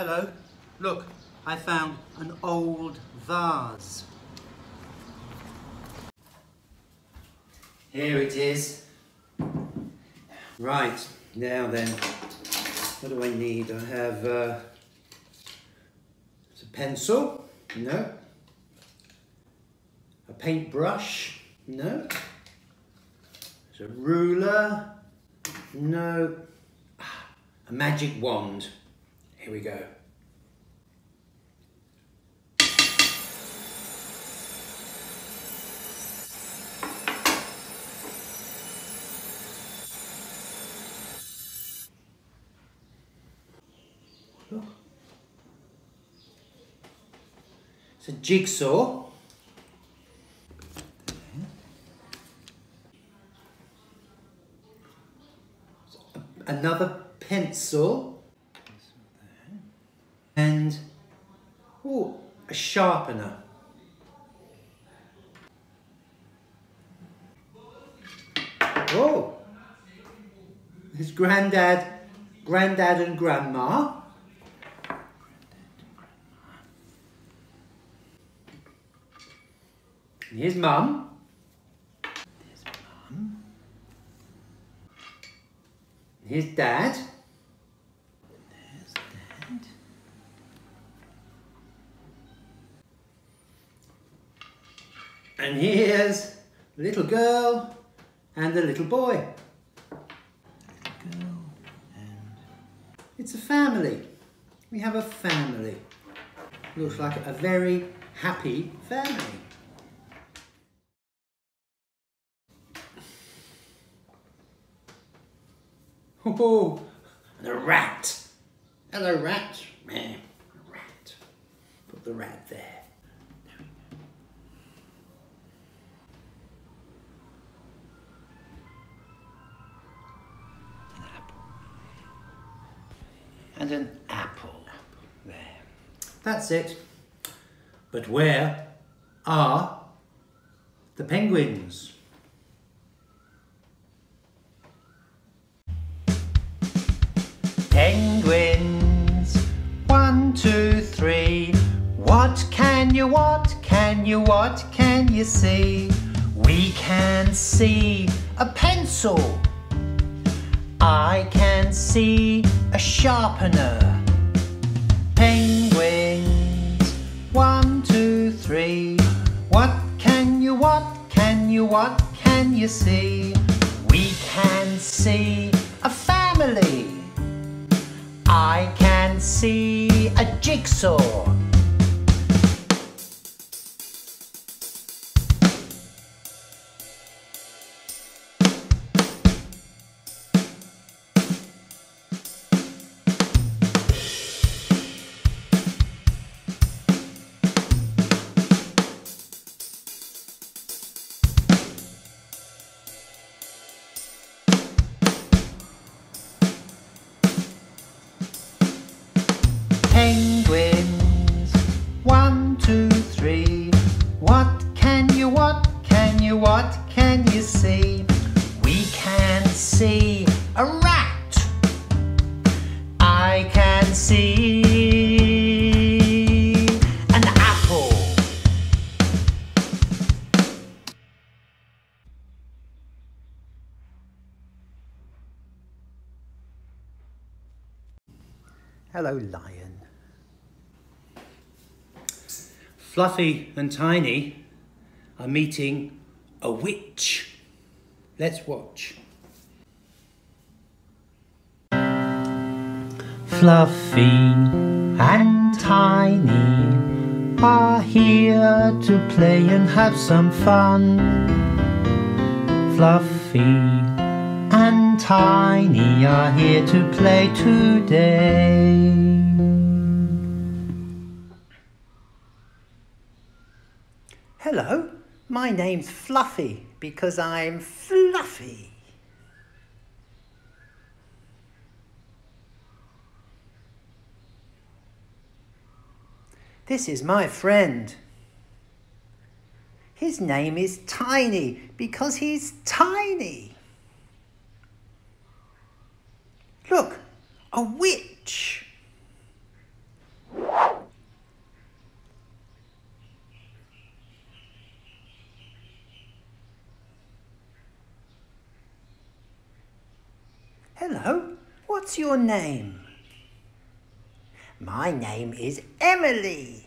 Hello. Look, I found an old vase. Here it is. Right, now then, what do I need? I have uh, a pencil, no. A paintbrush, no. A ruler, no. A magic wand. Here we go. It's a jigsaw. Another pencil. And, oh, a sharpener. Oh, his granddad, granddad and grandma. And his mum. His mum. His dad. There's dad. And here's the little girl and the little boy. It's a family. We have a family. Looks like a very happy family. Oh, the rat. Hello, rat. Man, rat. Put the rat there. And an apple. There. That's it. But where are the penguins? Penguins, one, two, three. What can you, what can you, what can you see? We can see a pencil. I can see a sharpener. Penguins, one, two, three. What can you, what can you, what can you see? We can see a family. I can see a jigsaw. Hello, lion. Fluffy and Tiny are meeting a witch. Let's watch. Fluffy and Tiny are here to play and have some fun. Fluffy Tiny are here to play today. Hello, my name's Fluffy because I'm fluffy. This is my friend. His name is Tiny because he's tiny. Look, a witch. Hello, what's your name? My name is Emily.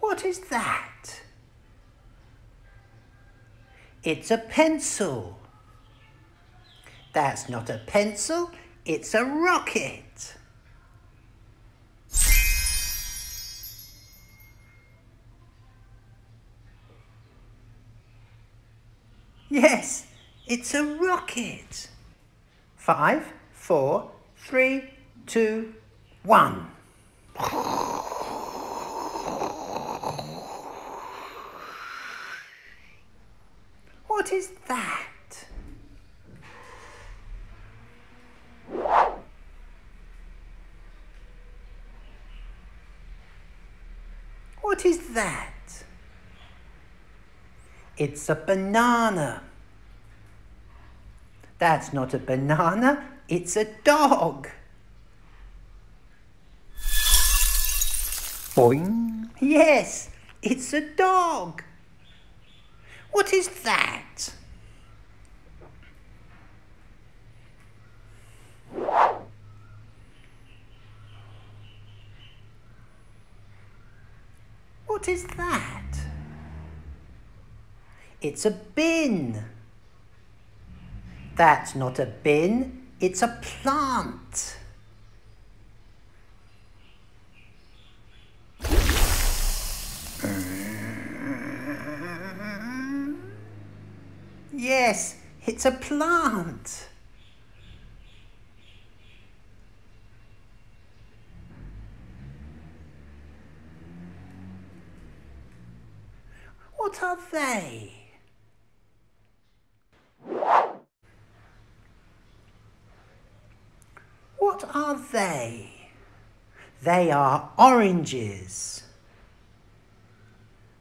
What is that? It's a pencil. That's not a pencil, it's a rocket. Yes, it's a rocket. Five, four, three, two, one. What is that? What is that? It's a banana. That's not a banana, it's a dog. Boing. Yes, it's a dog. What is that? What is that? It's a bin. That's not a bin, it's a plant. Yes, it's a plant. What are they? What are they? They are oranges.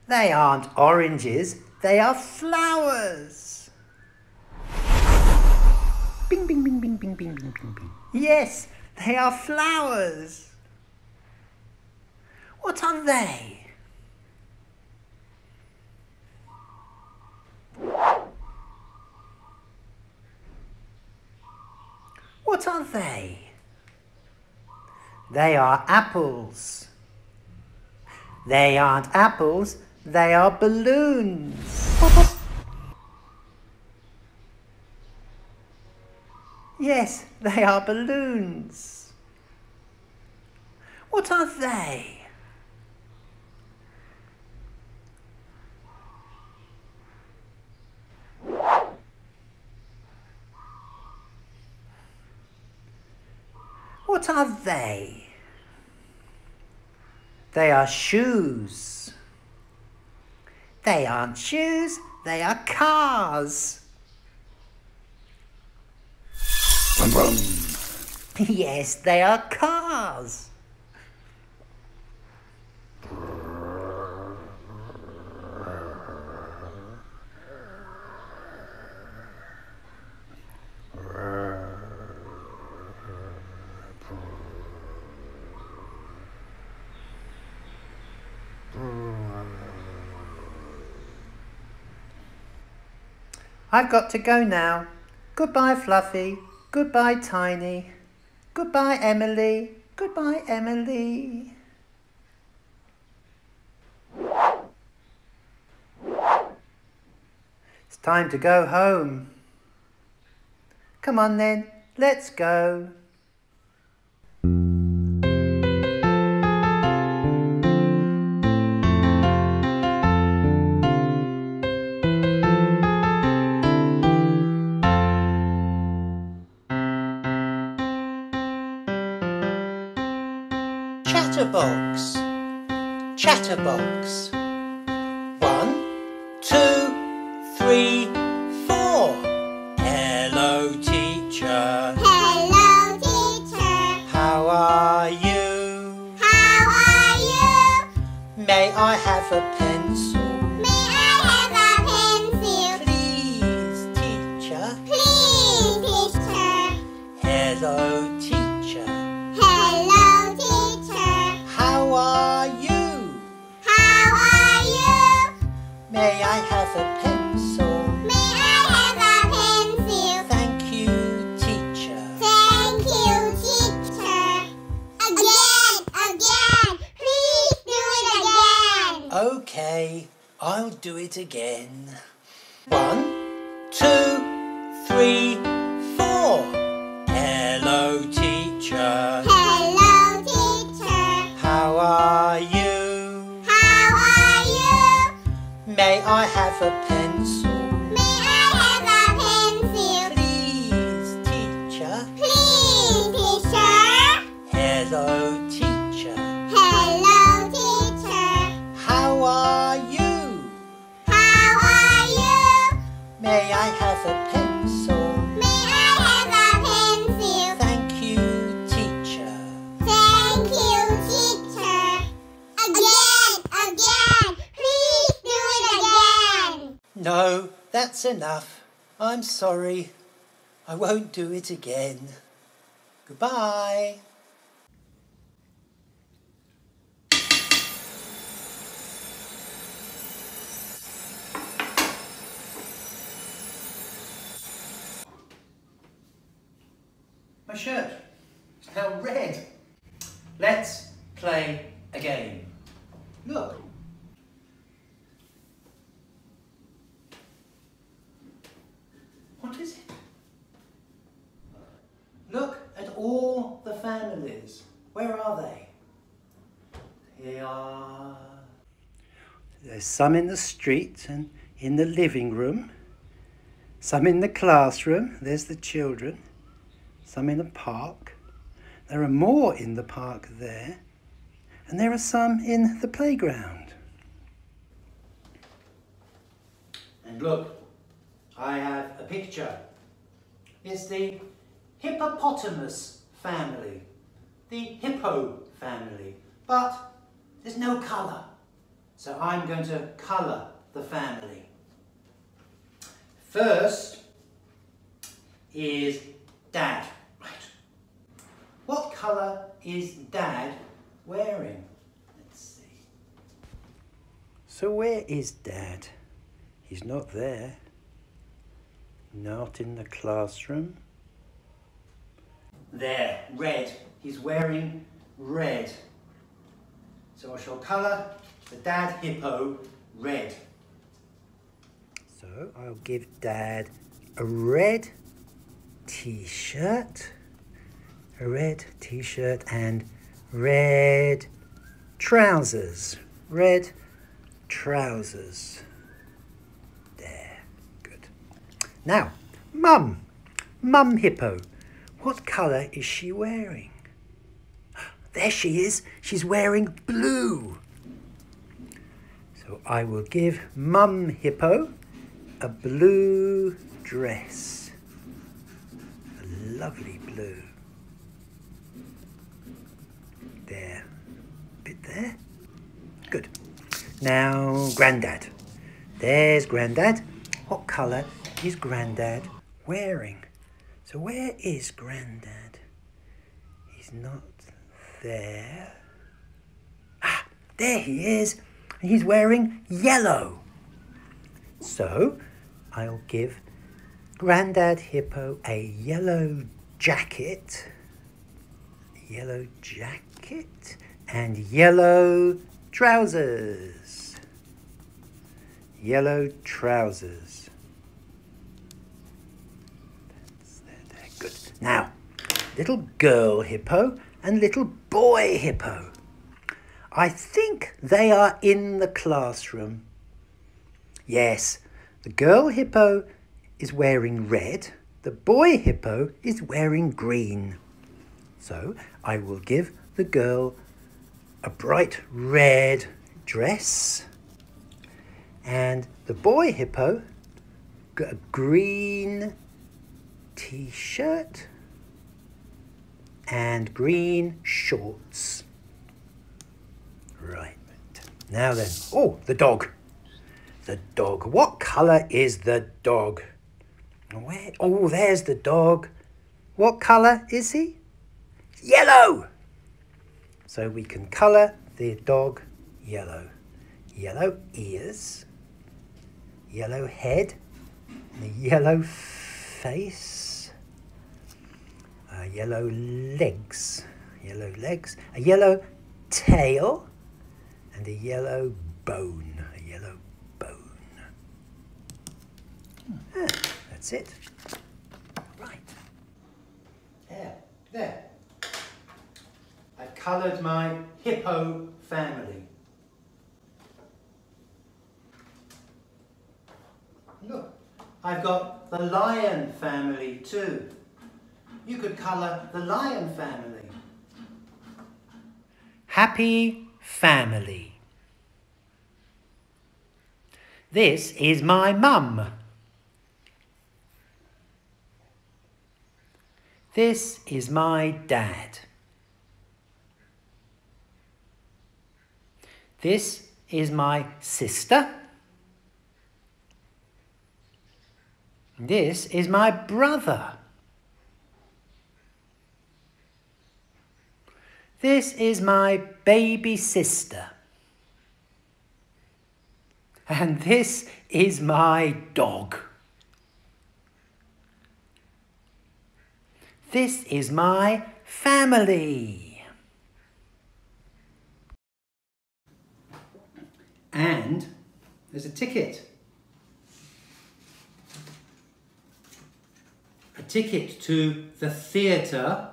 They aren't oranges, they are flowers. Bing, bing, bing, bing, bing, bing, bing, bing, bing. Yes, they are flowers. What are they? What are they? They are apples. They aren't apples, they are balloons. Yes, they are balloons. What are they? What are they? They are shoes. They aren't shoes, they are cars. Yes, they are cars. I've got to go now. Goodbye, Fluffy. Goodbye, Tiny. Goodbye, Emily. Goodbye, Emily. It's time to go home. Come on then, let's go. Chatterbox. One, two, three, four. Hello, teacher. Hello, teacher. How are you? How are you? May I have a pencil? May I have a pencil? Please, teacher. Please, teacher. Hello, I have a that's enough. I'm sorry. I won't do it again. Goodbye. My shirt is now red. Let's play a game. Look. What is it? Look at all the families. Where are they? Here are. There's some in the street and in the living room. Some in the classroom. There's the children. Some in the park. There are more in the park there. And there are some in the playground. And look, I have a picture. It's the hippopotamus family, the hippo family, but there's no colour. So I'm going to colour the family. First is Dad. Right. What colour is Dad wearing? Let's see. So where is Dad? He's not there. Not in the classroom. There, red. He's wearing red. So I shall colour the dad hippo red. So I'll give dad a red t-shirt, a red t-shirt and red trousers. Red trousers. There, good. Now, Mum, Mum Hippo, what colour is she wearing? There she is, she's wearing blue. So I will give Mum Hippo a blue dress. A lovely blue. There. Bit there. Good. Now, Grandad. There's Grandad. What colour is Grandad wearing? So where is Grandad? He's not there. Ah, there he is. He's wearing yellow. So I'll give Grandad Hippo a yellow jacket, yellow jacket, and yellow trousers. Yellow trousers. That's there, there. Good. Now, little girl hippo and little boy hippo. I think they are in the classroom. Yes, the girl hippo is wearing red, the boy hippo is wearing green. So I will give the girl a bright red dress and the boy hippo a green t-shirt and green shorts. Right. Now then. Oh, the dog. The dog. What colour is the dog? Where? Oh, there's the dog. What colour is he? Yellow. So we can colour the dog yellow. Yellow ears, yellow head, and a yellow face, yellow legs, yellow legs, a yellow tail, and a yellow bone, a yellow bone. Ah, that's it. Right. There, there. I've coloured my hippo family. Look, I've got the lion family too. You could colour the lion family. Happy family. This is my mum. This is my dad. This is my sister. This is my brother. This is my baby sister. And this is my dog. This is my family. And there's a ticket. A ticket to the theatre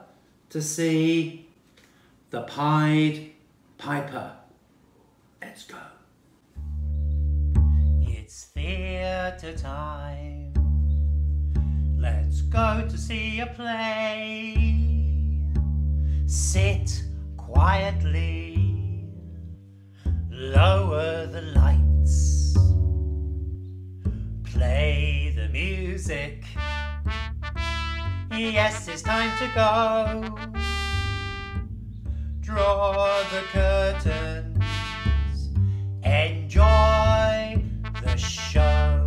to see the Pied Piper. Let's go. It's theatre time. Let's go to see a play. Sit quietly. Lower the lights. Play the music. Yes, it's time to go. Draw the curtains. Enjoy the show.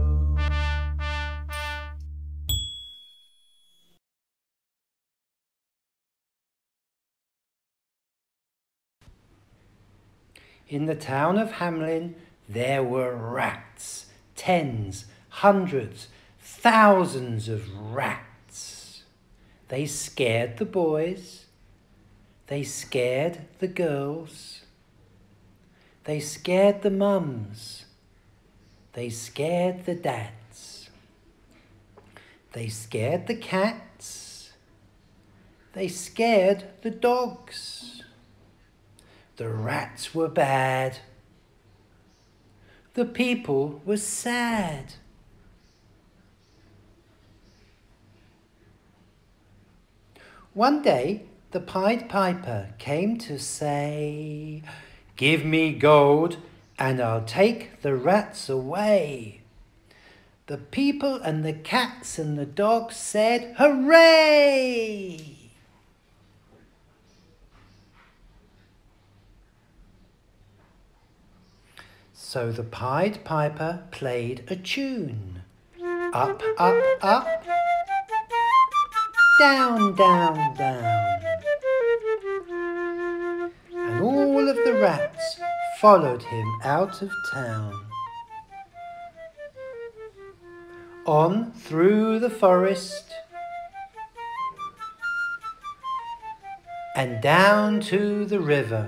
In the town of Hamelin, there were rats, tens, hundreds, thousands of rats. They scared the boys, they scared the girls, they scared the mums, they scared the dads, they scared the cats, they scared the dogs. The rats were bad. The people were sad. One day, the Pied Piper came to say, Give me gold, and I'll take the rats away. The people and the cats and the dogs said, Hooray! So the Pied Piper played a tune. Up, up, up. Down, down, down. Rats followed him out of town. On through the forest and down to the river.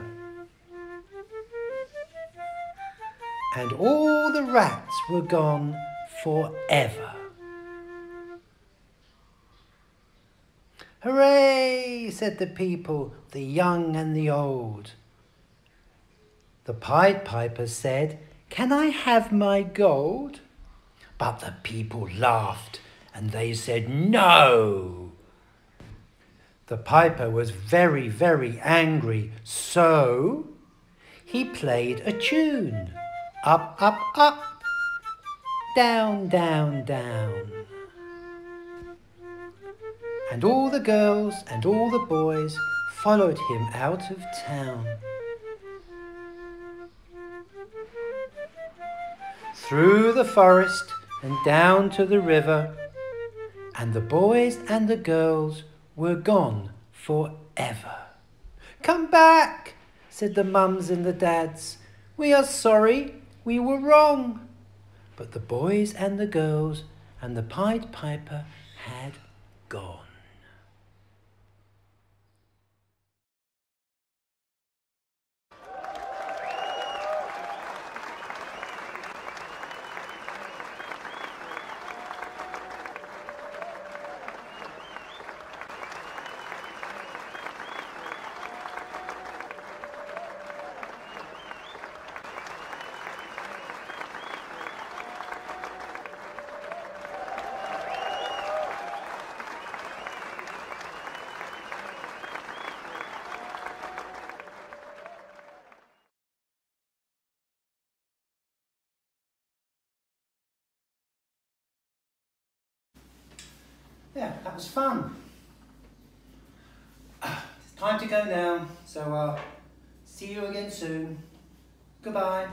and all the rats were gone forever. Hooray! said the people, the young and the old. The Pied Piper said, Can I have my gold? But the people laughed and they said, No! The Piper was very, very angry, so he played a tune. Up, up, up. Down, down, down. And all the girls and all the boys followed him out of town. Through the forest and down to the river, and the boys and the girls were gone forever. Come back, said the mums and the dads. We are sorry we were wrong. But the boys and the girls and the Pied Piper had gone. That was fun. It's time to go now, so uh, see you again soon. Goodbye.